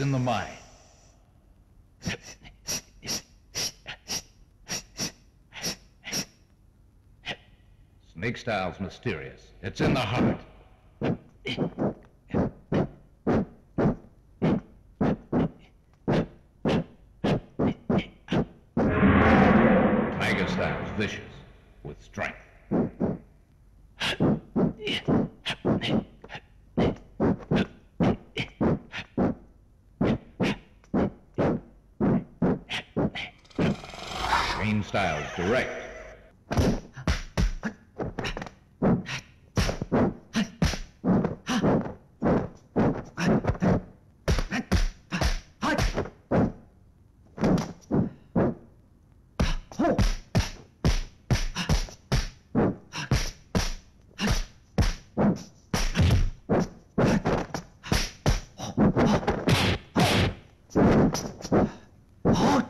in the mind. Snake style's mysterious. It's in the heart. Tiger style's vicious, with strength. Gene Styles, direct. Oh,